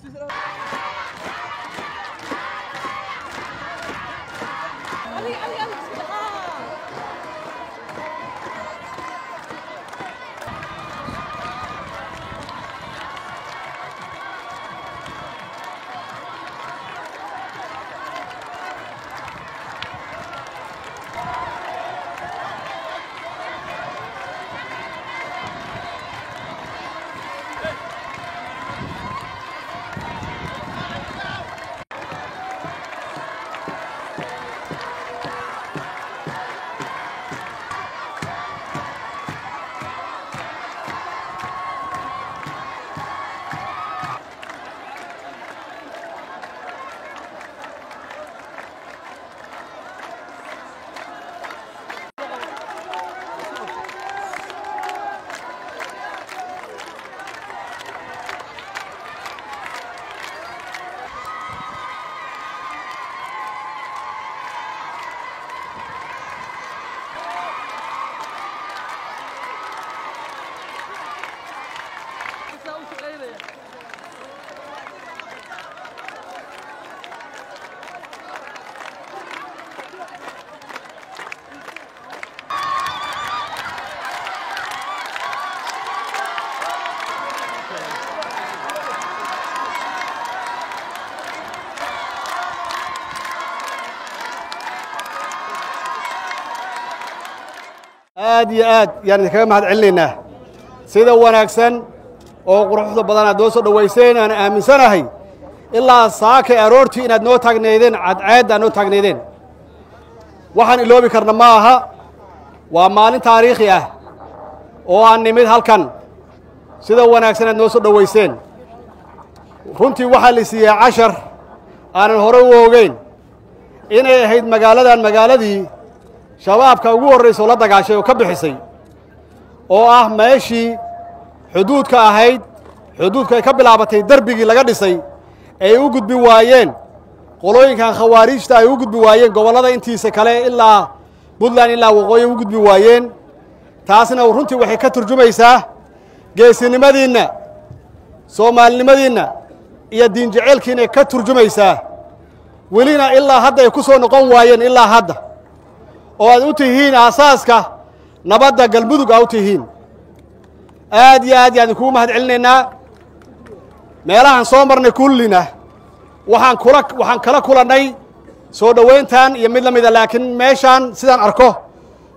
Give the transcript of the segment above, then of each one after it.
谢谢 aad iyo aad yaan idinkaga mahad celinaynaa sida wanaagsan oo quruxda badan aad noo soo dhowayseen aan aaminsanahay ilaa saakay aroortii inaad noo taagnaydeen cadceedda aad noo taagnaydeen waxaan iloobi karna ma aha waa maalin taariikhi ah oo aan nimid halkan. Sida wanaagsan aad noo soo dhowayseen runtii waxaa la siiyey cashar aanan hore u ogeyn. Inay ahayd magaaladan magaaladii shabaabka ugu horraysa oo la dagaashay oo ka bixisay oo ah meeshii xuduudka ahayd xuduudka ay ka bilaabatay derbigii laga dhisay ay u gudbi waayeen qolooyinkan khawaariijta ay u gudbi waayeen gobollada intiisa kale ilaa puntland ilaa waqooyi u gudbi waayeen. Taasna runtii waxay ka turjumaysaa geesinimadiinna soomaalinimadiinna iyo diinjeceelkiinay ka turjumaysaa. Welina ilaa hadda ay ku soo noqon waayeen ilaa hadda oo aad u tihiin aasaaska nabadda galmudug aa u tihiin. Aad iyo aad yaan idinkugu mahad celinaynaa meelahaan soo marnay kullina waxaan kula waxaan kala kulannay soo dhowayntan iyo mid la mida laakiin meeshaan sidaan arko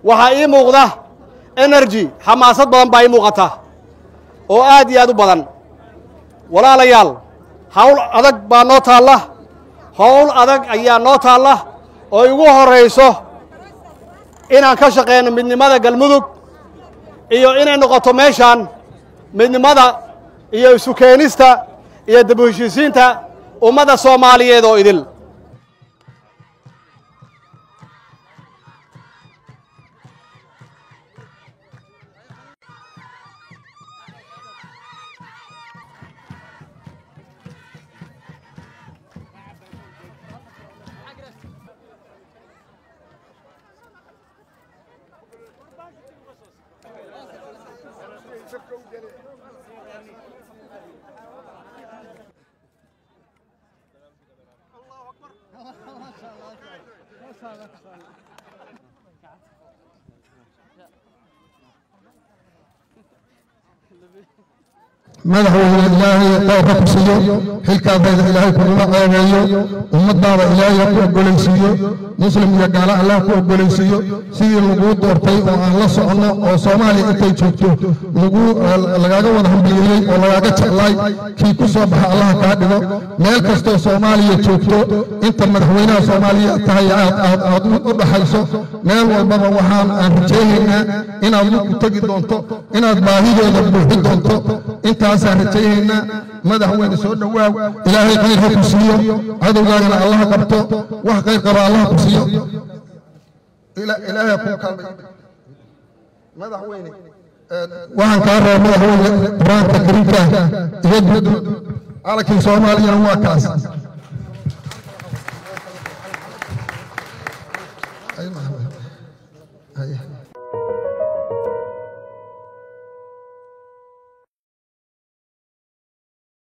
waxaa ii muuqda energy xamaasad badan baa ii muuqata oo aad iyo aad u badan. Walaalayaal hawl adag baa noo taalla hawl adag ayaa noo taalla oo igu horrayso inaan ka shaqeyno midnimada galmudug iyo inay noqoto meeshaan midnimada iyo isu keenista iyo dib u heshiisiinta ummadda soomaaliyeed oo idil madaxweyne ilaahay khayra ku siiyo xilkaadayda ilaahay kuguma ceebeeyo ummadaada ilaahay ku ogolaysiiyo muslim iyo gaalo allah ku ogolaysiiyo sidii laguu doortay oo aan la soconno oo soomaaliya intay joogto lagaaga wada hambalyeeyey oo lagaaga jeclaay kii ku soo baxa allah kaa dhigo meel kastoo soomaaliya joogto inta madaxweynaha soomaaliya tahay aad aad u dhaxayso meel walbaba waxaan aan rajaynaynaa inaad lugku tegi doonto inaad baahidooda buuxi doonto intaasaan rajayhaynaa madax weyne soo dhowaaw ilaahay khayr ha ku siiyo cadowgaagana allaha qabto. Wax khayr qaba allaha ku siiyo ilaahay ku kalmay. Madaxweyne waxaan kaa rabaa madaxweyne qur'aanka kariimka ah iga calankii soomaaliyana waa kaas. Yeah.